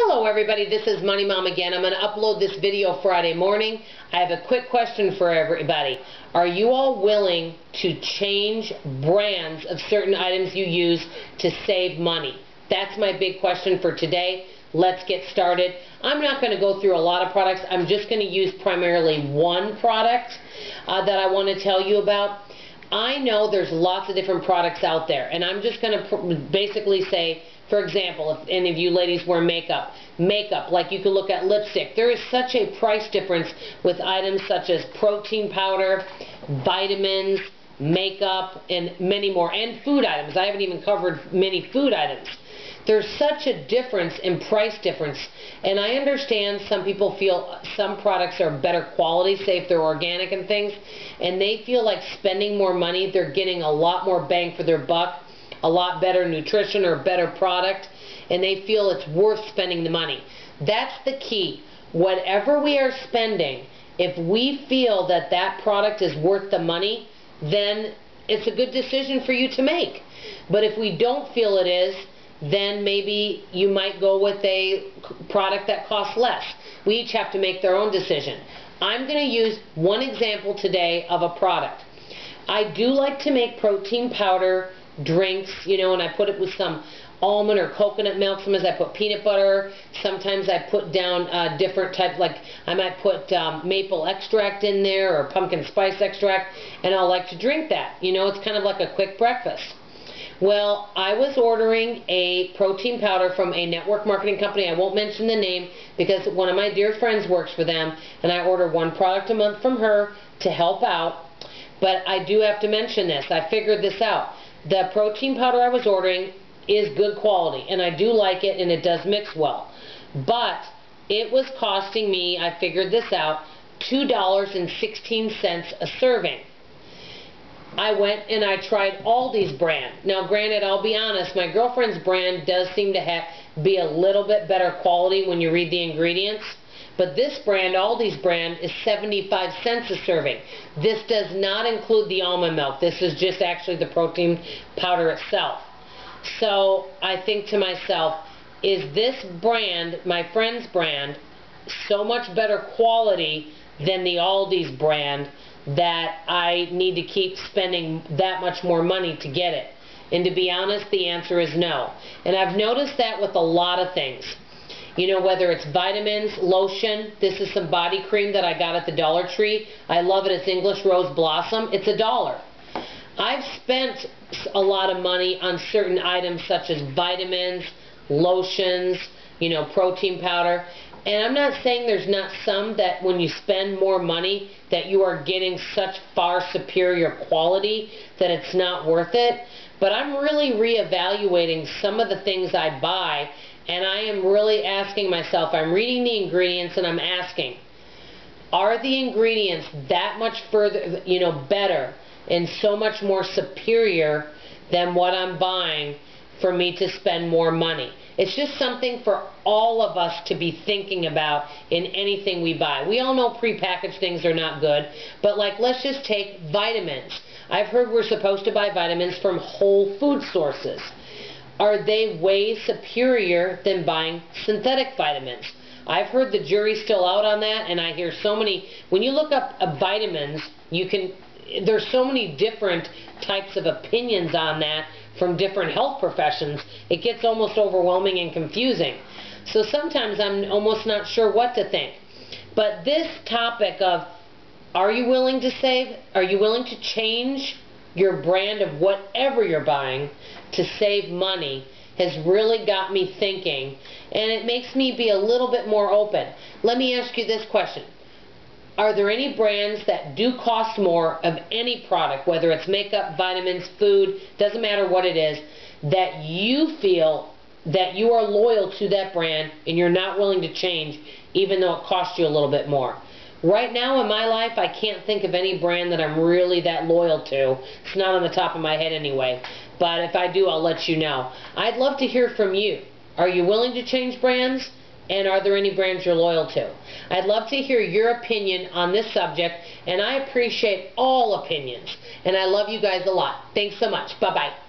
Hello everybody, this is Money Mom again. I'm going to upload this video Friday morning. I have a quick question for everybody. Are you all willing to change brands of certain items you use to save money? That's my big question for today. Let's get started. I'm not going to go through a lot of products. I'm just going to use primarily one product uh, that I want to tell you about. I know there's lots of different products out there, and I'm just going to basically say, for example, if any of you ladies wear makeup, makeup, like you could look at lipstick, there is such a price difference with items such as protein powder, vitamins, makeup, and many more, and food items. I haven't even covered many food items. There's such a difference in price difference. And I understand some people feel some products are better quality, say if they're organic and things, and they feel like spending more money, they're getting a lot more bang for their buck, a lot better nutrition or better product, and they feel it's worth spending the money. That's the key. Whatever we are spending, if we feel that that product is worth the money, then it's a good decision for you to make. But if we don't feel it is, then maybe you might go with a product that costs less. We each have to make their own decision. I'm going to use one example today of a product. I do like to make protein powder drinks, you know, and I put it with some almond or coconut milk. Sometimes I put peanut butter. Sometimes I put down uh, different types, like I might put um, maple extract in there or pumpkin spice extract, and I'll like to drink that. You know, it's kind of like a quick breakfast. Well, I was ordering a protein powder from a network marketing company. I won't mention the name because one of my dear friends works for them, and I order one product a month from her to help out. But I do have to mention this. I figured this out. The protein powder I was ordering is good quality, and I do like it, and it does mix well. But it was costing me, I figured this out, $2.16 a serving. I went and I tried Aldi's brand. Now, granted, I'll be honest, my girlfriend's brand does seem to have, be a little bit better quality when you read the ingredients. But this brand, Aldi's brand, is 75 cents a serving. This does not include the almond milk. This is just actually the protein powder itself. So I think to myself, is this brand, my friend's brand, so much better quality than the Aldi's brand that I need to keep spending that much more money to get it? And to be honest, the answer is no. And I've noticed that with a lot of things. You know, whether it's vitamins, lotion, this is some body cream that I got at the Dollar Tree. I love it. It's English Rose Blossom. It's a dollar. I've spent a lot of money on certain items such as vitamins, lotions, you know, protein powder. And I'm not saying there's not some that when you spend more money that you are getting such far superior quality that it's not worth it. But I'm really reevaluating some of the things I buy and I am really asking myself, I'm reading the ingredients and I'm asking, are the ingredients that much further, you know, better and so much more superior than what I'm buying for me to spend more money? It's just something for all of us to be thinking about in anything we buy. We all know prepackaged things are not good, but like let's just take vitamins. I've heard we're supposed to buy vitamins from whole food sources. Are they way superior than buying synthetic vitamins? I've heard the jury's still out on that, and I hear so many, when you look up uh, vitamins, you can, there's so many different types of opinions on that from different health professions, it gets almost overwhelming and confusing. So sometimes I'm almost not sure what to think. But this topic of are you willing to save? Are you willing to change your brand of whatever you're buying to save money has really got me thinking and it makes me be a little bit more open. Let me ask you this question. Are there any brands that do cost more of any product, whether it's makeup, vitamins, food, doesn't matter what it is, that you feel that you are loyal to that brand and you're not willing to change even though it costs you a little bit more? Right now in my life, I can't think of any brand that I'm really that loyal to. It's not on the top of my head anyway. But if I do, I'll let you know. I'd love to hear from you. Are you willing to change brands? and are there any brands you're loyal to? I'd love to hear your opinion on this subject, and I appreciate all opinions, and I love you guys a lot. Thanks so much. Bye-bye.